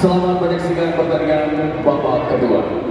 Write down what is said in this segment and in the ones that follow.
Selamat menyaksikan pertandingan babak kedua.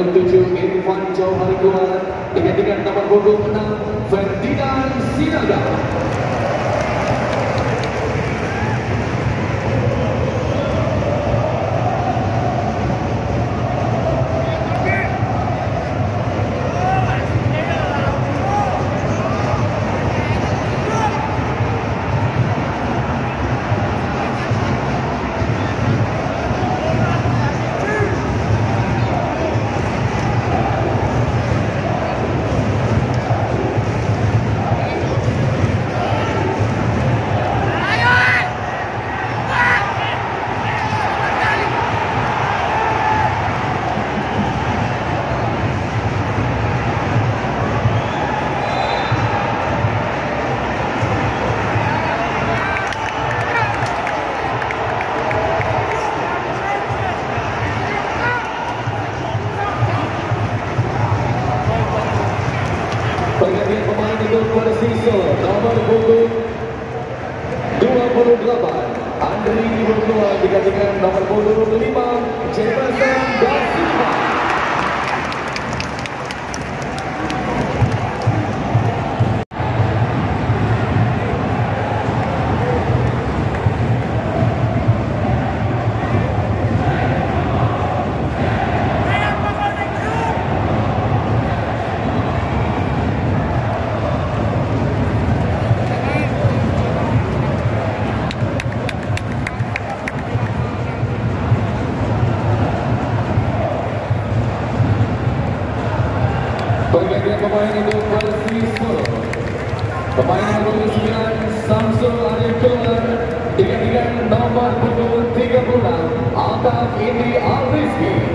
Punggung 7 Irfan Jauhari Kumar dengan nomor punggung 6 Ferdinand Sinaga tersisa nomor punggung 28 Andri Murtua digantikan nomor punggung 5 Jefferson Dan Pergantian pemain untuk Persis Solo Pemain nomor 9 Samsul Arif Digantikan nomor punggung 36 Altaf Indri Al-Rizki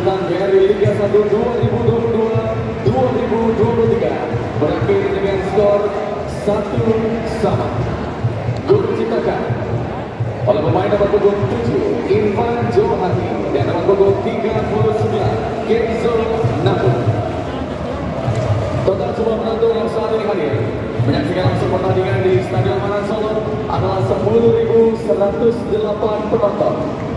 lanjutan dari Liga 1 2022-2023 berakhir dengan skor satu sama. Gol diciptakan oleh pemain nomor punggung 7 Irfan Johati dan nomor punggung 39 Kenzo Nabu. Total jumlah penonton yang saat ini hadir menyaksikan langsung pertandingan di Stadion Manan Solo adalah 10.108 penonton.